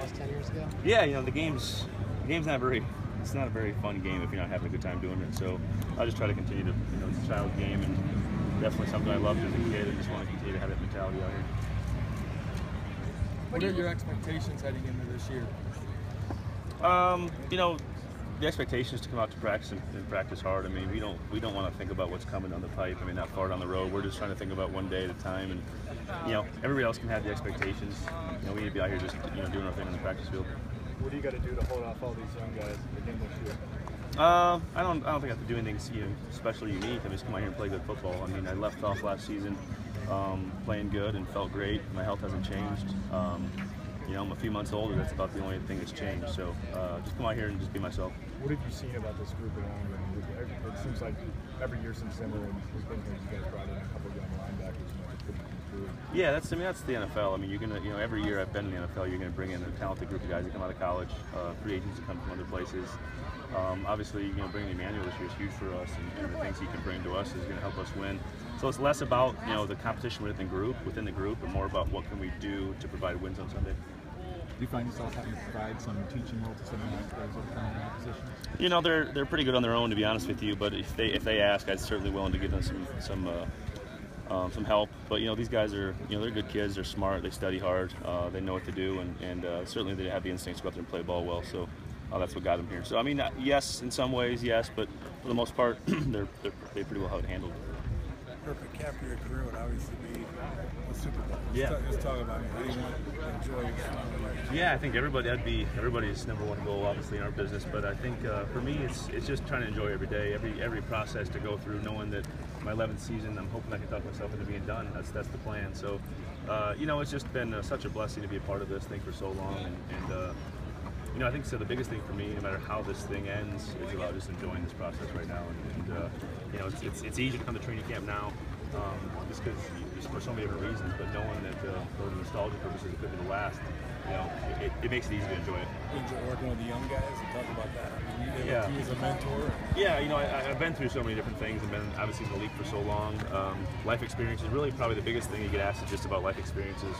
was ten years ago? Yeah, you know the game's the game's not very it's not a very fun game if you're not having a good time doing it. So I just try to continue to you know it's a child game and definitely something I loved as a kid and just want to continue to have that mentality out here. What are your expectations heading into this year? Um, you know, the expectation is to come out to practice and, and, practice hard. I mean, we don't we don't want to think about what's coming down the pipe. I mean, that far down the road. We're just trying to think about one day at a time. And you know, everybody else can have the expectations. You know, we need to be out here just you know doing our thing on the practice field. What do you got to do to hold off all these young guys again this year? Uh, I don't I don't think I have to do anything you know, especially unique. I just come out here and play good football. I mean, I left off last season um, playing good and felt great. My health hasn't changed. Um, you know, I'm a few months older. That's about the only thing that's changed. So uh, just come out here and just be myself. What have you seen about this group around? It seems like every year since and has been here, you guys brought in a couple of young linebackers. Yeah, that's I mean that's the NFL. I mean you're gonna you know every year I've been in the NFL, you're gonna bring in a talented group of guys that come out of college, uh, free agents that come from other places. Um, obviously, you know, bringing Emmanuel this year is huge for us, and, and the things he can bring to us is going to help us win. So it's less about you know the competition within the group, within the group, and more about what can we do to provide wins on Sunday. Do you find yourself having to provide some teaching role to some of that positions? You know, they're they're pretty good on their own, to be honest with you. But if they if they ask, I'm certainly willing to give them some some. Uh, um, some help, but you know these guys are you know they're good kids. They're smart. They study hard. Uh, they know what to do, and, and uh, certainly they have the instincts to go out there and play ball well. So uh, that's what got them here. So I mean, uh, yes, in some ways, yes, but for the most part, they're, they're they pretty well handled. Perfect cap for your career would obviously be a Super Bowl. Let's yeah. Talk, let's talk about it. How do you want to enjoy yeah, I think everybody that'd be everybody's number one goal, obviously in our business. But I think uh, for me, it's it's just trying to enjoy every day, every every process to go through, knowing that my 11th season, I'm hoping I can talk myself into being done. That's that's the plan. So, uh, you know, it's just been uh, such a blessing to be a part of this thing for so long, and, and uh, you know, I think so. The biggest thing for me, no matter how this thing ends, is about just enjoying this process right now. And, and uh, you know, it's, it's, it's easy to come to training camp now, um, just because just for so many different reasons. But knowing that uh, for nostalgia purposes, it could be the last. You know, it, it, makes it easy to enjoy it. Enjoy working with the young guys and talk about that. I mean, you, yeah. you as a mentor. Yeah, you know, I, have been through so many different things and been obviously in the league for so long. Um, life experience is really probably the biggest thing you get asked is just about life experiences,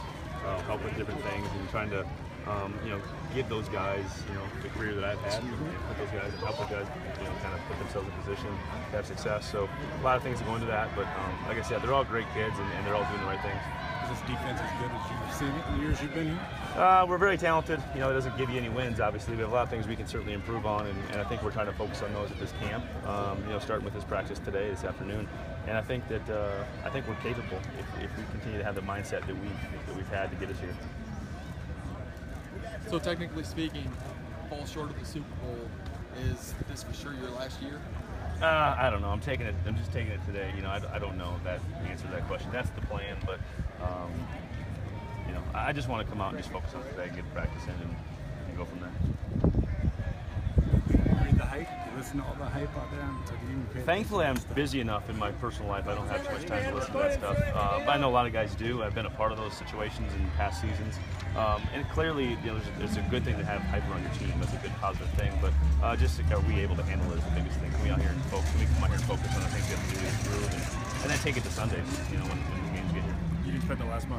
uh, help with different things, and trying to um, you know, give those guys, you know, the career that I've had, and put those guys help those guys, you know, kind of put themselves in position to have success. So a lot of things go into that, but um, like I said, they're all great kids and, and, they're all doing the right things. Is this defense as good as you've seen it in the years you've been here? Uh, we're very talented. You know, it doesn't give you any wins, obviously. We have a lot of things we can certainly improve on, and, and I think we're trying to focus on those at this camp. Um, you know, starting with this practice today, this afternoon, and I think that uh, I think we're capable if, if we continue to have the mindset that we that we've had to get us here. So technically speaking, fall short of the Super Bowl. Is this for sure your last year? Uh, I don't know. I'm taking it. I'm just taking it today. You know, I, I don't know that answer to that question. That's the plan, but um, you know, I just want to come out and just focus on today, get practice in, and, and go from there listen to all the hype out there? Thankfully, I'm busy enough in my personal life. I don't have too much time to listen to that stuff. Uh, but I know a lot of guys do. I've been a part of those situations in past seasons. Um, and clearly, you know, there's, a good thing to have hype around your team. That's a good positive thing. But uh, just are we able to handle it is the biggest thing. Can we out here and focus? Can we come out here and focus on the things we have to do to improve, and, and then take it to Sundays. You know, when, when the games get here. You didn't spend the last month